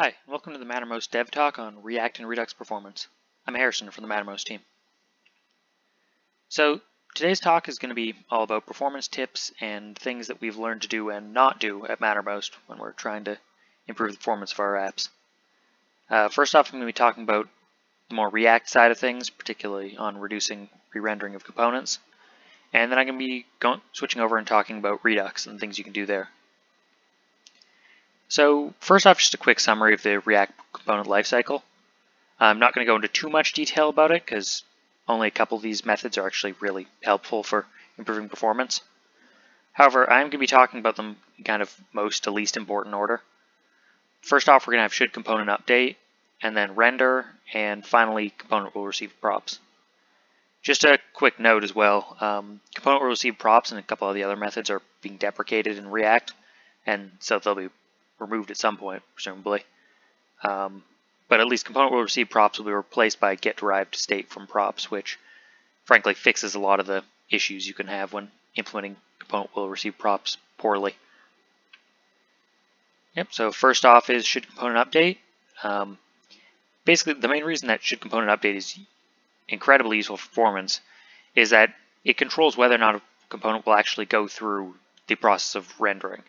Hi, welcome to the Mattermost Dev Talk on React and Redux performance. I'm Harrison from the Mattermost team. So today's talk is going to be all about performance tips and things that we've learned to do and not do at Mattermost when we're trying to improve the performance of our apps. Uh, first off, I'm going to be talking about the more React side of things, particularly on reducing re-rendering of components. And then I'm going to be going, switching over and talking about Redux and things you can do there. So first off, just a quick summary of the React component lifecycle. I'm not going to go into too much detail about it because only a couple of these methods are actually really helpful for improving performance. However, I'm going to be talking about them in kind of most to least important order. First off, we're going to have should component update, and then render, and finally component will receive props. Just a quick note as well, um, component will receive props and a couple of the other methods are being deprecated in React, and so they'll be removed at some point, presumably. Um, but at least component will receive props will be replaced by get derived state from props, which frankly fixes a lot of the issues you can have when implementing component will receive props poorly. Yep, so first off is should component update. Um, basically, the main reason that should component update is incredibly useful for performance is that it controls whether or not a component will actually go through the process of rendering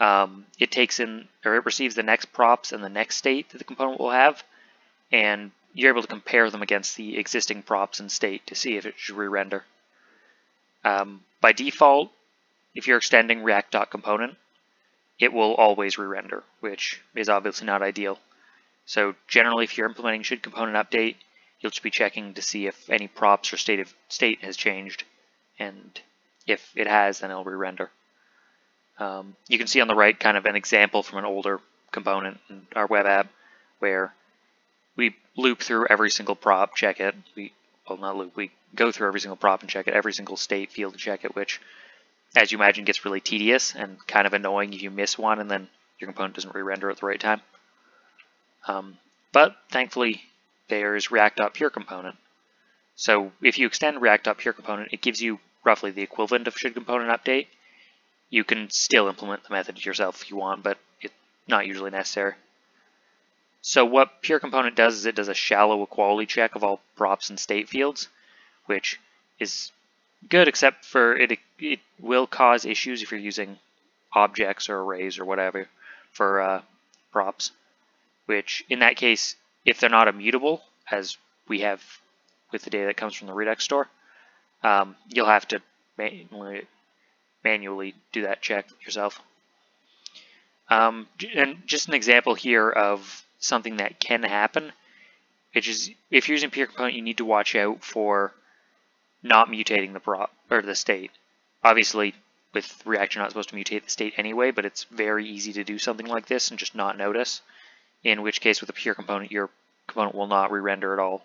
um, it takes in or it receives the next props and the next state that the component will have, and you're able to compare them against the existing props and state to see if it should re-render. Um, by default, if you're extending React.component, it will always re-render, which is obviously not ideal. So generally, if you're implementing should component update, you'll just be checking to see if any props or state of state has changed, and if it has, then it'll re-render. Um, you can see on the right kind of an example from an older component in our web app where we loop through every single prop, check it. We well not loop, we go through every single prop and check it, every single state field to check it, which as you imagine gets really tedious and kind of annoying if you miss one and then your component doesn't re-render at the right time. Um, but thankfully there is React.pure component. So if you extend React.pure component, it gives you roughly the equivalent of should component update, you can still implement the method yourself if you want, but it's not usually necessary. So what Pure Component does is it does a shallow equality check of all props and state fields, which is good except for it, it will cause issues if you're using objects or arrays or whatever for uh, props, which in that case, if they're not immutable, as we have with the data that comes from the Redux store, um, you'll have to manually manually do that check yourself. Um, and just an example here of something that can happen, which is if you're using pure component, you need to watch out for not mutating the prop or the state. Obviously, with React, you're not supposed to mutate the state anyway, but it's very easy to do something like this and just not notice. In which case, with a pure component, your component will not re-render at all.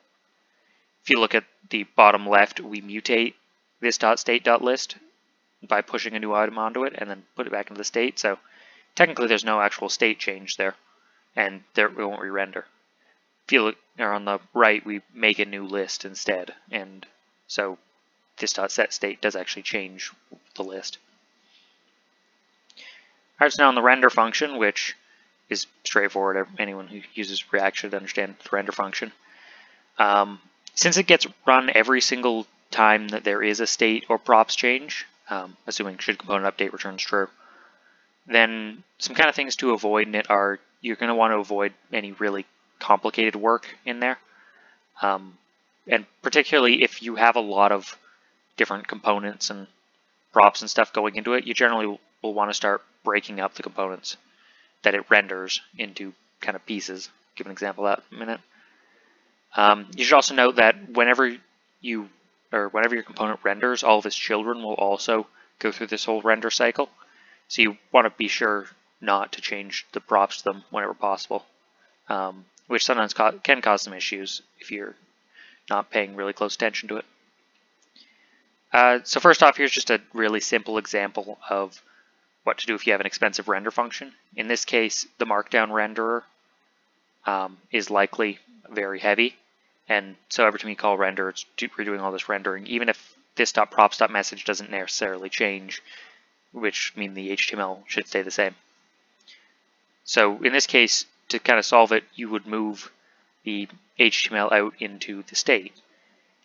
If you look at the bottom left, we mutate this .state.list by pushing a new item onto it and then put it back into the state. So technically there's no actual state change there and there it won't re-render. If you or on the right, we make a new list instead. And so this dot .set state does actually change the list. Alright, so now on the render function, which is straightforward. Anyone who uses React should understand the render function. Um, since it gets run every single time that there is a state or props change, um, assuming should component update returns true. Then some kind of things to avoid in it are you're going to want to avoid any really complicated work in there. Um, and particularly if you have a lot of different components and props and stuff going into it, you generally will want to start breaking up the components that it renders into kind of pieces. Give an example of that in a minute. Um, you should also note that whenever you or whenever your component renders, all of its children will also go through this whole render cycle. So you want to be sure not to change the props to them whenever possible, um, which sometimes can cause some issues if you're not paying really close attention to it. Uh, so first off, here's just a really simple example of what to do if you have an expensive render function. In this case, the markdown renderer um, is likely very heavy, and so every time you call render, it's redoing all this rendering, even if this.props.message doesn't necessarily change, which mean the HTML should stay the same. So in this case, to kind of solve it, you would move the HTML out into the state.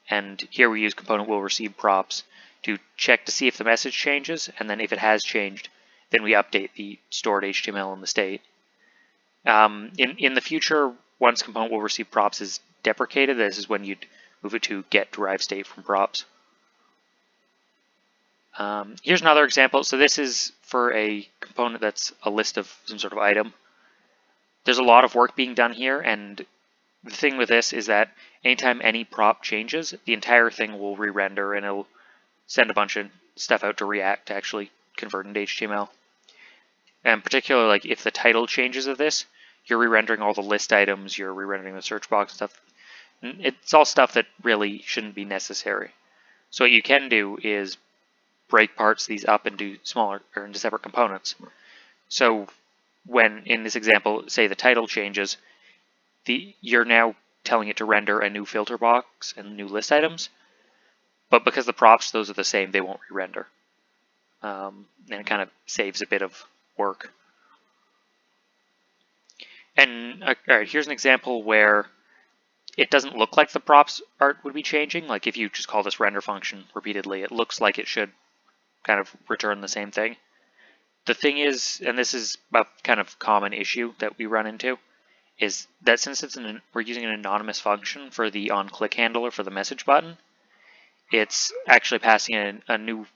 And here we use component will receive props to check to see if the message changes, and then if it has changed, then we update the stored HTML in the state. Um, in, in the future, once component will receive props is deprecated, this is when you'd move it to get derived state from props. Um, here's another example. So this is for a component that's a list of some sort of item. There's a lot of work being done here, and the thing with this is that anytime any prop changes, the entire thing will re-render and it'll send a bunch of stuff out to React to actually convert into HTML. And particularly, like if the title changes of this, you're re-rendering all the list items, you're re-rendering the search box stuff. It's all stuff that really shouldn't be necessary. So what you can do is break parts these up into smaller or into separate components. So when in this example, say the title changes, the you're now telling it to render a new filter box and new list items, but because the props those are the same, they won't re-render, um, and it kind of saves a bit of work. And uh, all right, here's an example where it doesn't look like the props art would be changing. Like if you just call this render function repeatedly, it looks like it should kind of return the same thing. The thing is, and this is a kind of common issue that we run into, is that since it's an, we're using an anonymous function for the onClick handler for the message button, it's actually passing a, a new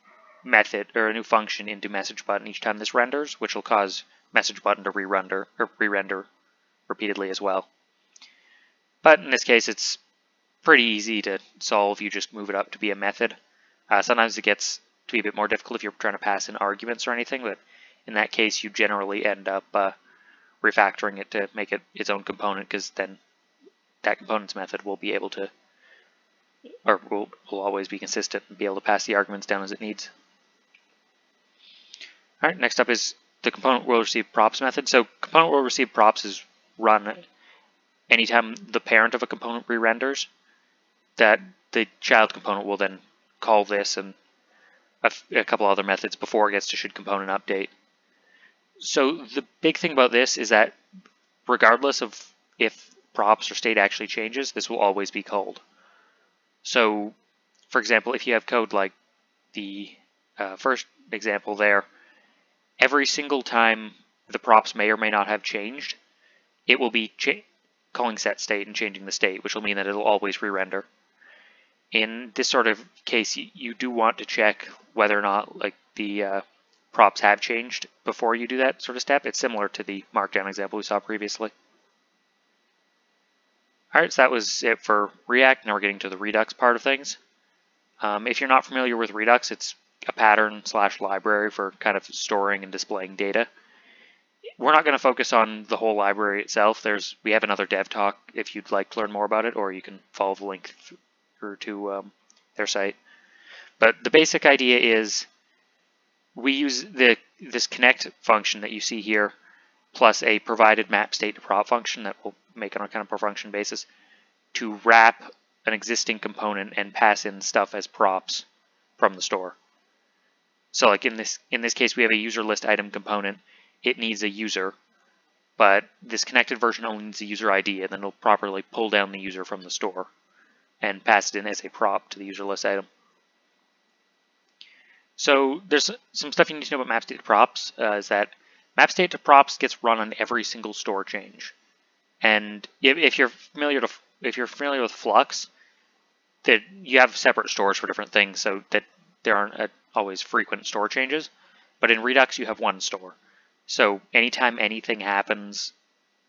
method or a new function into message button each time this renders, which will cause message button to re-render or re-render repeatedly as well. But in this case, it's pretty easy to solve. You just move it up to be a method. Uh, sometimes it gets to be a bit more difficult if you're trying to pass in arguments or anything, but in that case, you generally end up uh, refactoring it to make it its own component because then that component's method will be able to, or will, will always be consistent and be able to pass the arguments down as it needs. All right, next up is the component will receive props method. So component will receive props is run anytime the parent of a component re-renders, that the child component will then call this and a, a couple other methods before it gets to should component update. So the big thing about this is that regardless of if props or state actually changes, this will always be called. So for example, if you have code like the uh, first example there, every single time the props may or may not have changed, it will be calling set state and changing the state, which will mean that it'll always re-render. In this sort of case, you, do want to check whether or not like the uh, props have changed before you do that sort of step. It's similar to the markdown example we saw previously. Alright, so that was it for React. Now we're getting to the Redux part of things. Um, if you're not familiar with Redux, it's a pattern slash library for kind of storing and displaying data. We're not going to focus on the whole library itself. There's We have another dev talk if you'd like to learn more about it, or you can follow the link through to um, their site. But the basic idea is we use the this connect function that you see here plus a provided map state to prop function that we'll make on a kind of per function basis to wrap an existing component and pass in stuff as props from the store. So like in this in this case we have a user list item component. It needs a user, but this connected version only needs a user ID and then it'll properly pull down the user from the store and pass it in as a prop to the user list item. So there's some stuff you need to know about map state to props uh, is that map state to props gets run on every single store change. And if, you're familiar to if you're familiar with Flux, that you have separate stores for different things, so that there aren't uh, always frequent store changes. But in Redux, you have one store. So anytime anything happens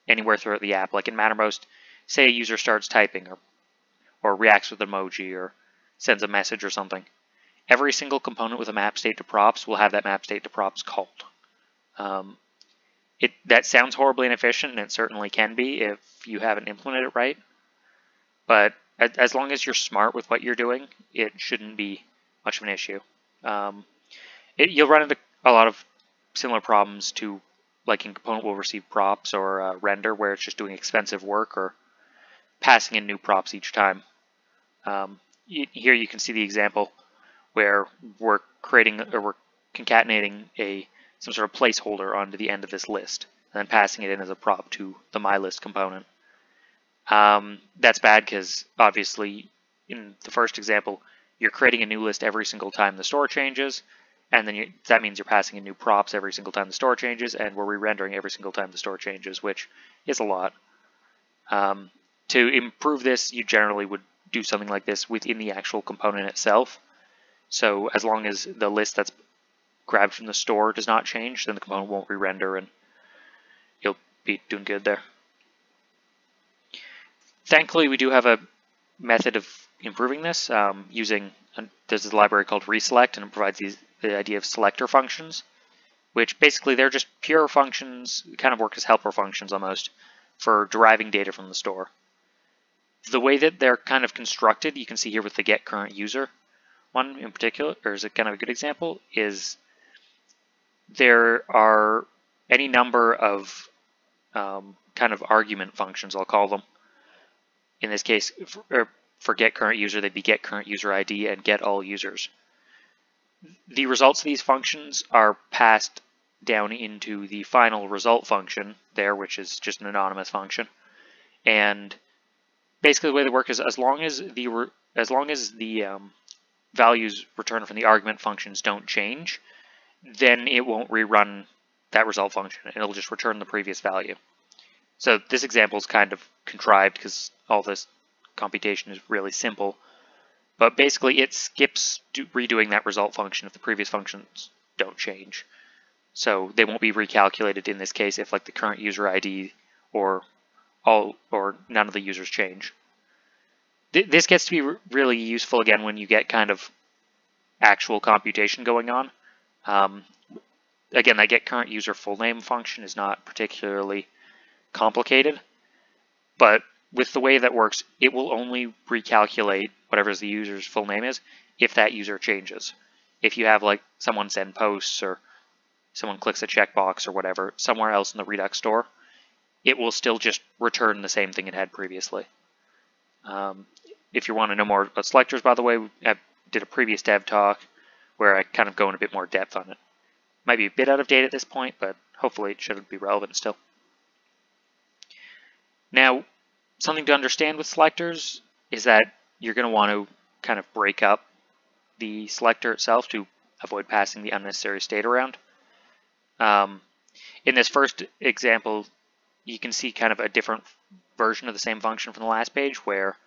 anywhere throughout the app, like in Mattermost, say a user starts typing or or reacts with emoji or sends a message or something, every single component with a map state to props will have that map state to props called. Um, it That sounds horribly inefficient, and it certainly can be if you haven't implemented it right. But as long as you're smart with what you're doing, it shouldn't be much of an issue. Um, it, you'll run into a lot of similar problems to like in component will receive props or uh, render where it's just doing expensive work or passing in new props each time. Um, here you can see the example where we're creating or we're concatenating a some sort of placeholder onto the end of this list. and then passing it in as a prop to the MyList component. Um, that's bad because obviously in the first example, you're creating a new list every single time the store changes, and then you, that means you're passing in new props every single time the store changes, and we're re-rendering every single time the store changes, which is a lot. Um, to improve this, you generally would do something like this within the actual component itself. So as long as the list that's grabbed from the store does not change, then the component won't re-render and you'll be doing good there. Thankfully, we do have a method of improving this um, using, there's a library called reselect and it provides these, the idea of selector functions, which basically they're just pure functions, kind of work as helper functions almost, for deriving data from the store. The way that they're kind of constructed, you can see here with the get current user one in particular, or is it kind of a good example, is there are any number of um, kind of argument functions, I'll call them. In this case, for, for get current user, they'd be get current user ID and get all users. The results of these functions are passed down into the final result function there, which is just an anonymous function. And basically the way they work is as long as the as long as the um, values returned from the argument functions don't change, then it won't rerun that result function. It'll just return the previous value. So this example is kind of contrived because all this computation is really simple. But basically it skips redoing that result function if the previous functions don't change. So they won't be recalculated in this case if like the current user ID or all or none of the users change. This gets to be really useful again when you get kind of actual computation going on. Um, again, that get current user full name function is not particularly complicated, but with the way that works, it will only recalculate whatever the user's full name is if that user changes. If you have like someone send posts or someone clicks a checkbox or whatever somewhere else in the Redux store, it will still just return the same thing it had previously. Um, if you want to know more about selectors, by the way, I did a previous dev talk where I kind of go in a bit more depth on it. Might be a bit out of date at this point, but hopefully it should be relevant still. Now, something to understand with selectors is that you're going to want to kind of break up the selector itself to avoid passing the unnecessary state around. Um, in this first example, you can see kind of a different version of the same function from the last page where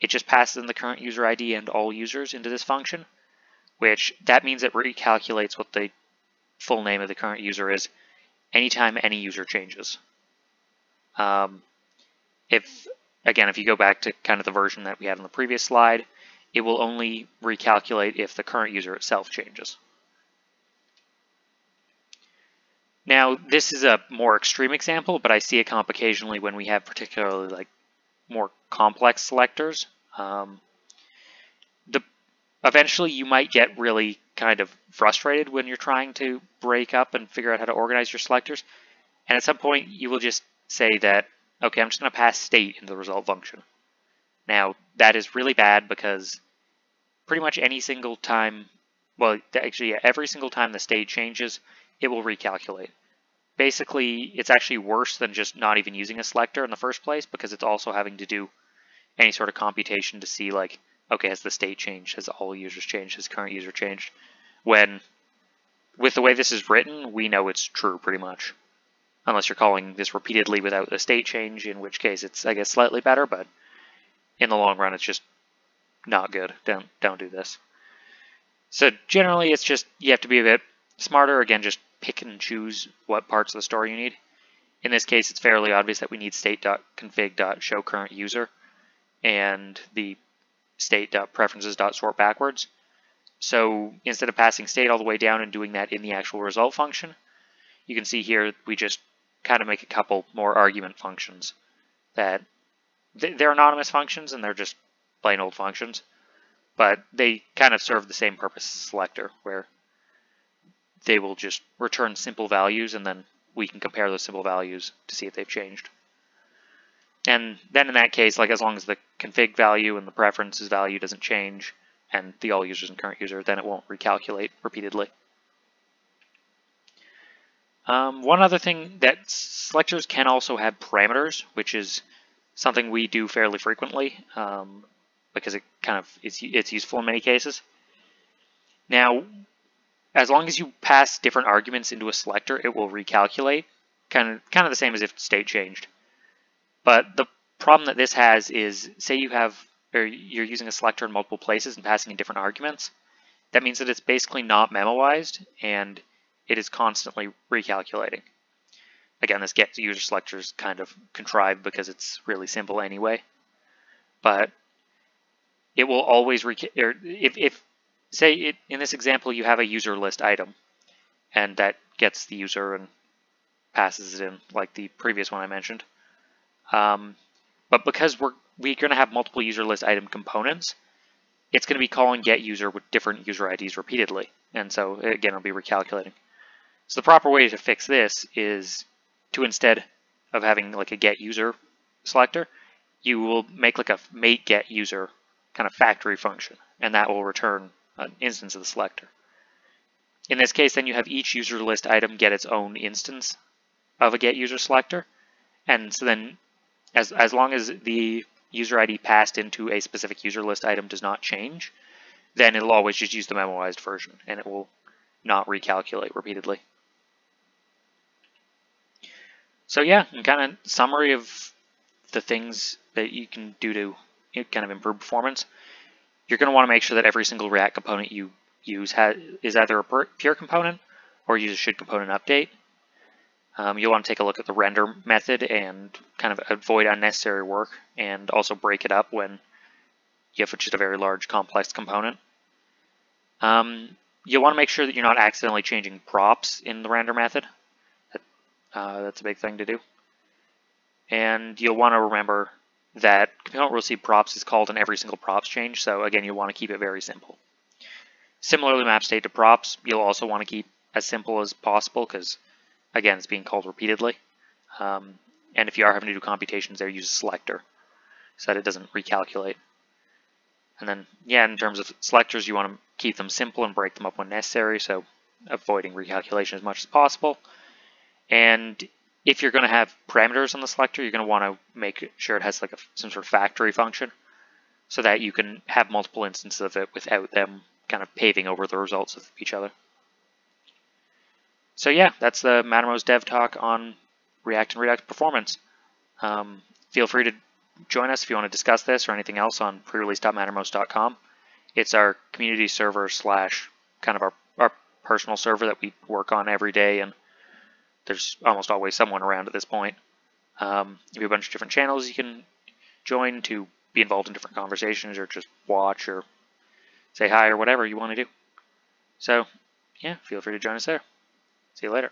it just passes in the current user ID and all users into this function, which that means it recalculates what the full name of the current user is anytime any user changes. Um, if Again, if you go back to kind of the version that we had on the previous slide, it will only recalculate if the current user itself changes. Now, this is a more extreme example, but I see it come up occasionally when we have particularly like more complex selectors. Um, the Eventually, you might get really kind of frustrated when you're trying to break up and figure out how to organize your selectors. And at some point, you will just say that, okay, I'm just going to pass state into the result function. Now, that is really bad because pretty much any single time, well, actually, every single time the state changes, it will recalculate. Basically, it's actually worse than just not even using a selector in the first place because it's also having to do any sort of computation to see like, okay, has the state changed? Has all users changed? Has current user changed? When, with the way this is written, we know it's true pretty much. Unless you're calling this repeatedly without a state change, in which case it's, I guess, slightly better, but in the long run, it's just not good. Don't, don't do this. So generally, it's just, you have to be a bit smarter. Again, just pick and choose what parts of the store you need. In this case, it's fairly obvious that we need state.config.showCurrentUser and the state.preferences.sort backwards. So instead of passing state all the way down and doing that in the actual result function, you can see here we just kind of make a couple more argument functions that they're anonymous functions and they're just plain old functions, but they kind of serve the same purpose as selector where they will just return simple values and then we can compare those simple values to see if they've changed. And then in that case, like as long as the config value and the preferences value doesn't change and the all users and current user, then it won't recalculate repeatedly. Um, one other thing that selectors can also have parameters, which is something we do fairly frequently um, because it kind of it's, it's useful in many cases. Now, as long as you pass different arguments into a selector, it will recalculate, kind of kind of the same as if state changed. But the problem that this has is, say you have or you're using a selector in multiple places and passing in different arguments, that means that it's basically not memoized and it is constantly recalculating. Again, this get user selector is kind of contrived because it's really simple anyway. But it will always, or if, if say it, in this example you have a user list item and that gets the user and passes it in like the previous one I mentioned. Um, but because we're, we're going to have multiple user list item components, it's going to be calling get user with different user IDs repeatedly. And so again, it'll be recalculating. So the proper way to fix this is to instead of having like a get user selector, you will make like a make get user kind of factory function, and that will return an instance of the selector. In this case, then you have each user list item get its own instance of a get user selector, and so then as, as long as the user ID passed into a specific user list item does not change, then it'll always just use the memoized version and it will not recalculate repeatedly. So yeah, kind of summary of the things that you can do to kind of improve performance. You're going to want to make sure that every single React component you use has, is either a pure component or uses should component update. Um, you'll want to take a look at the render method and kind of avoid unnecessary work and also break it up when you have just a very large complex component. Um, you'll want to make sure that you're not accidentally changing props in the render method. Uh, that's a big thing to do. And you'll want to remember that component receive props is called in every single props change, so again, you'll want to keep it very simple. Similarly, map state to props, you'll also want to keep as simple as possible because Again, it's being called repeatedly. Um, and if you are having to do computations there, use a selector so that it doesn't recalculate. And then, yeah, in terms of selectors, you want to keep them simple and break them up when necessary, so avoiding recalculation as much as possible. And if you're going to have parameters on the selector, you're going to want to make sure it has like a, some sort of factory function so that you can have multiple instances of it without them kind of paving over the results of each other. So yeah, that's the Mattermost Dev Talk on React and Redux performance. Um, feel free to join us if you want to discuss this or anything else on prerelease.mattermost.com. It's our community server slash kind of our, our personal server that we work on every day, and there's almost always someone around at this point. Um, you have a bunch of different channels you can join to be involved in different conversations or just watch or say hi or whatever you want to do. So, yeah, feel free to join us there. See you later.